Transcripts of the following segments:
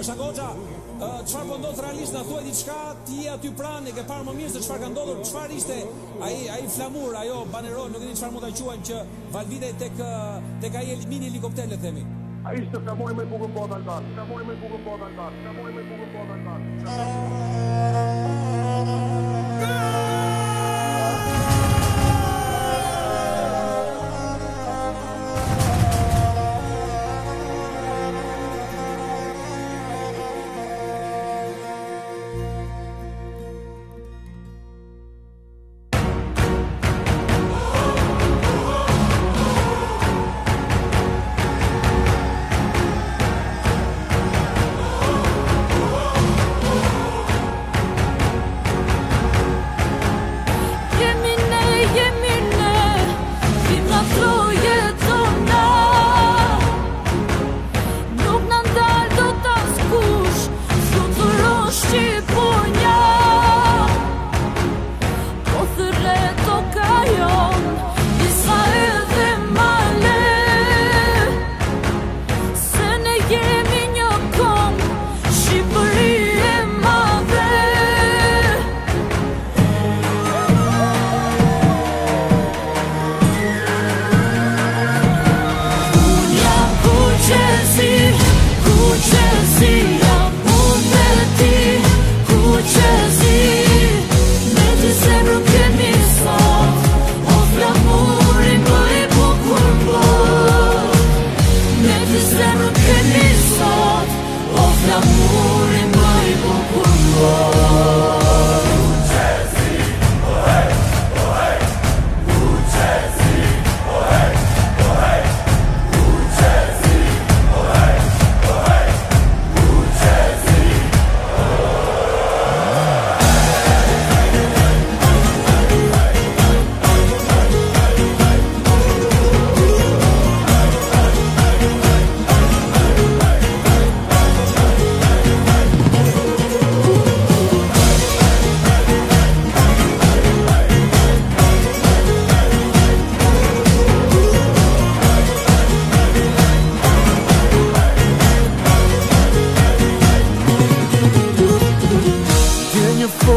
është a qëfar po ndodhë realisht në thuaj e diqka, ti aty pranë ke parë më mirë se qëfar ka ndodhur, qëfar ishte ai ai flamur, ajo banerol, nuk e di qëfar mund ta quajnë që valvide të ka mini elimini le themi. A ishte flamur me bukën botë po alë batë, flamur me bukën botë po alë flamur me bukën alë me bukën alë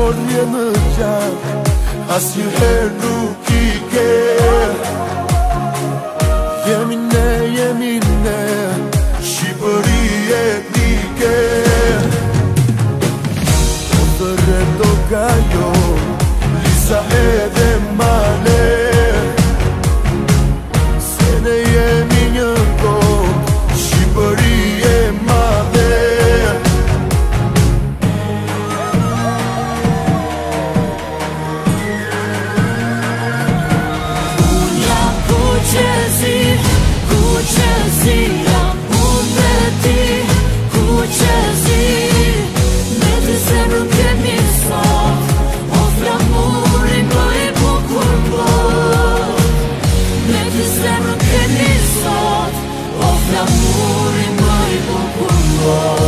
Por në më gjatë, as një herë nuk i kërë Jemi ne, jemi ne, shqipëri e t'i Po Për të reto kajo, lisa e ma wall.